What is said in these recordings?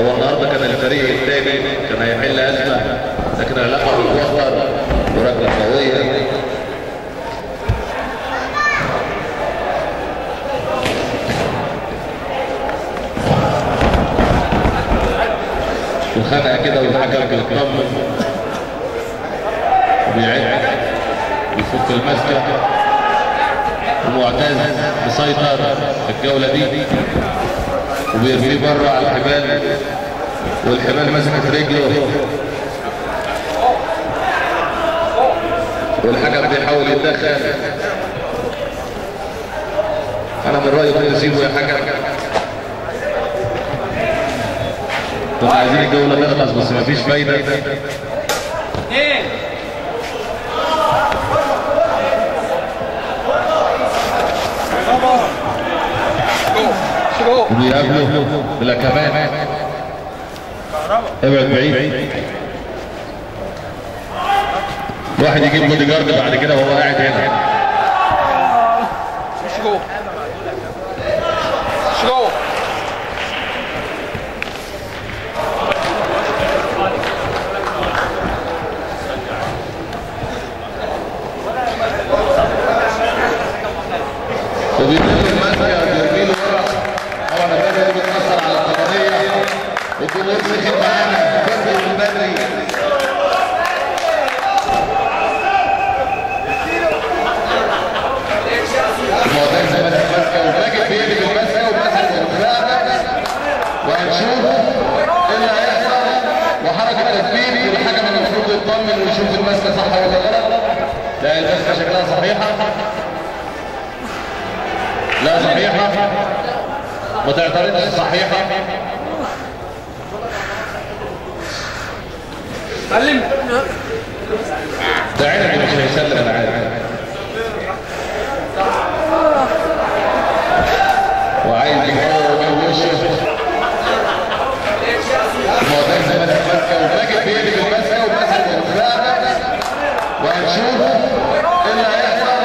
هو النهارده كان الفريق الثاني كان هيحل أزمة لكن العلاقه بتوفر وركله قويه وخنقه كده والحكم بيطمن وبيعد بيفك المسكه ومعتز مسيطر في الجولة دي. وبيرميه بره على الحبال. والحبال مسكت رجله. والحكم بيحاول يتدخل. أنا من رأيي كنت سيبه يا حكم. كنا عايزين الجولة تخلص بس مفيش فايدة. وبيقابله بلا كمان ابعد بعيد واحد يجيب بودي جارد بعد كده وهو قاعد هنا مش جوه مش جوه وبيرمي المسكه بيرمي له ورا طبعا البدري دي بتاثر على القضية والجمهور سخن معانا بدري من بدري الموضوع زي ما المسكه والراجل بيقلب المسكه ومسك وانتباه وهنشوف إيه اللي هيحصل وحركه تثبيت والحكم المفروض يطمن ويشوف المسكه صح ولا غلط لا المسكه شكلها صحيحه لا صحيحة ما تعترضش صحيحة سلم ده عينك مش هيسلم وعايز يجاوب وشه الموضوع زي ما المسكة والراجل بيقلب المسكة ومسك وانتباه وهنشوف إيه اللي هيحصل.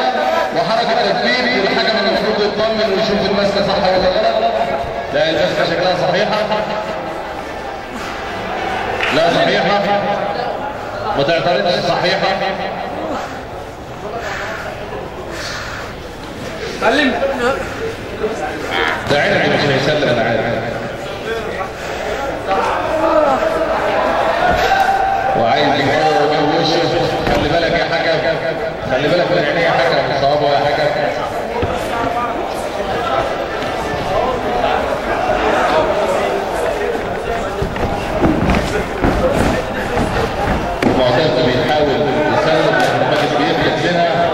وحركة تثبيت والحكم المفروض يطمن ويشوف المسكة صح ولا غلط. لا المسكة شكلها صحيحة. لا صحيحة. ما تعترضش صحيحة. سلم. ده عينك مش هيسلم أنا عارف وعايز يجاوب وشه. خلي بالك يا حكم. خلي بالك من عينيه يا حكم صوابه يا حكم المعتز بيحاول يسلم لكن الراجل بيفلت منها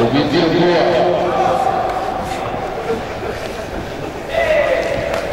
وبيديله جوع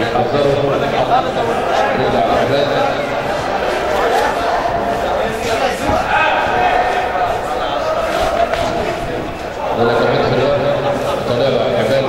يحضرهم رضا عباد ذلك فتح الوقت طلاب عباد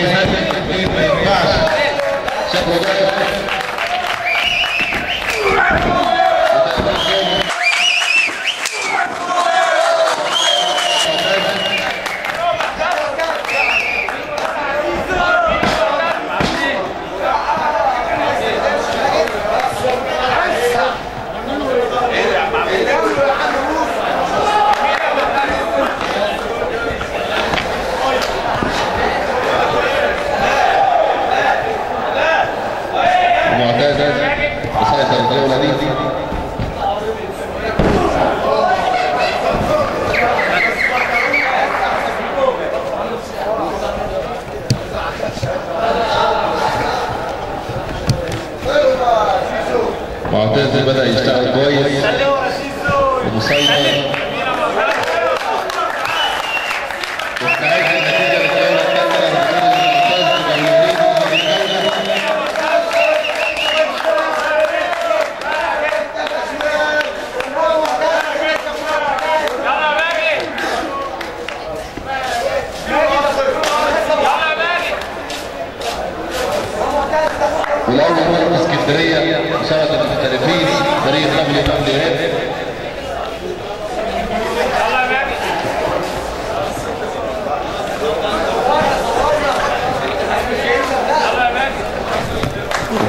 Amen.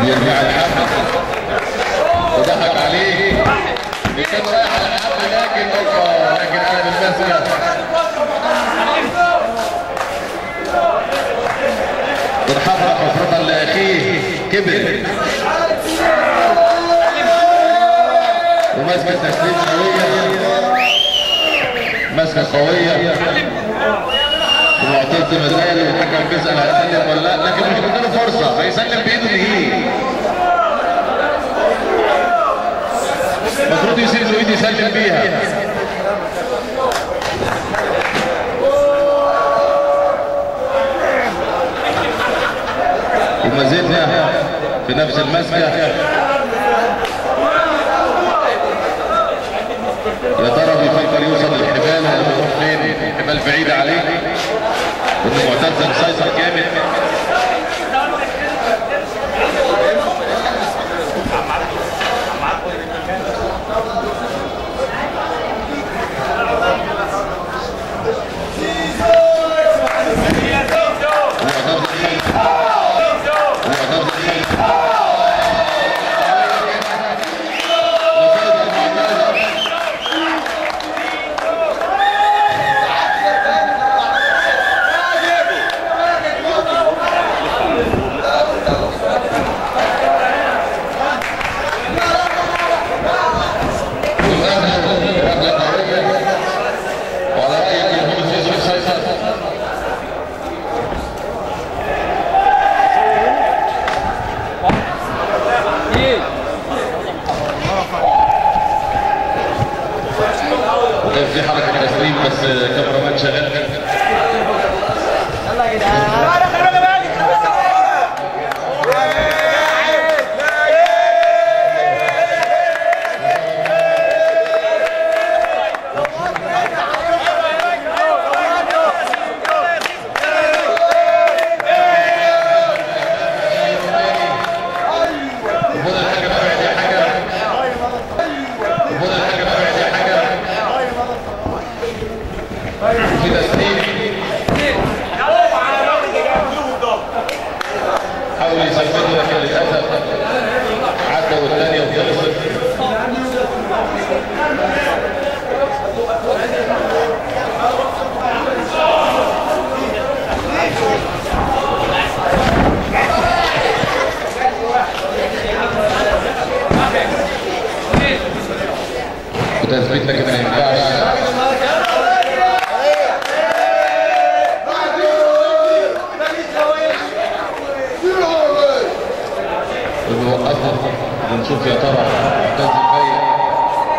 وبيرجع الحفل وضحك عليه كان رايح على الحفل لكن لكن قلب المسكة والحفرة حفرة لأخيه كبر. وماسكة تسليم قوية. ماسكة قوية. ومعتز مازال والحكم بيسأل هيسلم ولا لا لكن مش مديله فرصة. هيسلم بإيده اليمين المفروض يسيب له ايد يسلم بيها. وما زلنا في نفس المسكة يا ترى بيفكر يوصل للحبال ولا بيروح فين؟ الحبال بعيدة عليه وإن معتز مسيطر جامد معتز مسيطر معتز مسيطر وعلى رأيك الجمهور الفيزيو مسيطر وكان في حركة تسليم بس كاميرا مان شغال وفضل الحكم بعد يا حكم وفضل الحكم بعد يا حكم في تسليم حاول يثبته لكن للاسف عدى والثانيه وخلصت وتثبيت لكن ما ينفعش ونوقفه ونشوف يا ترى معتز فايق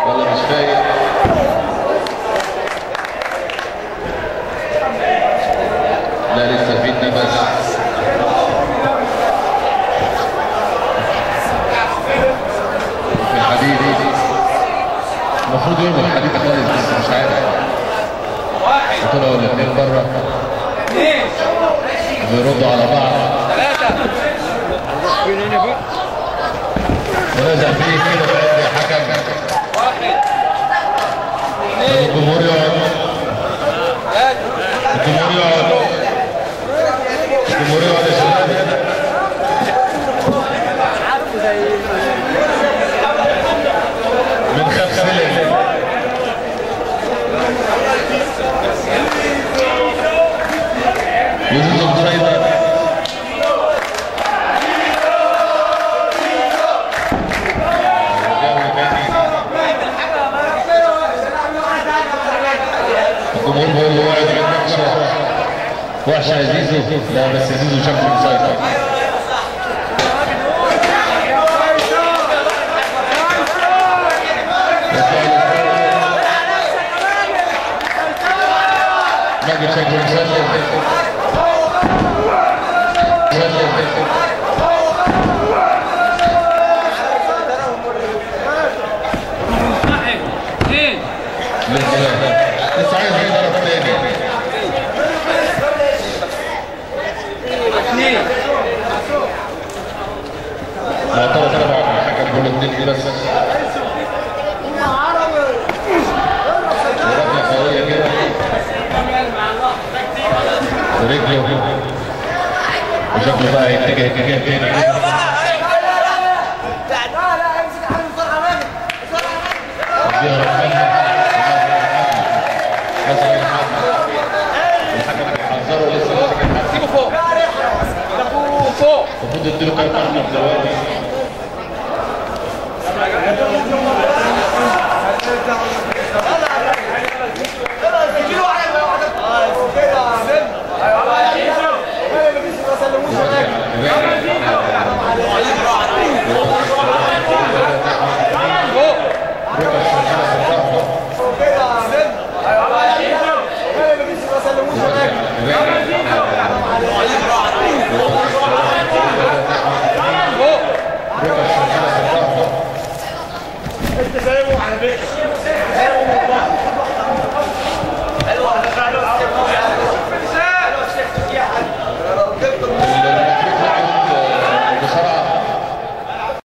ولا مش فايق لا لسه في النفس. في الحديد المفروض يرموا الحديد خالص بس مش عارف. طلعوا الاثنين بره. بيردوا على بعض. ونزل فيه كده بعد حكم. وحشه يا زيزو لا بس زيزو شكله مسيطر باقي شكله مسلم مسلم لسه عايز يضرب تاني معترض طبعا الحكم بس ورقة قوية كده ورجله وشكله بقى يتجه اتجاه تاني المفروض يديله كارت احمر دلوقتي Right.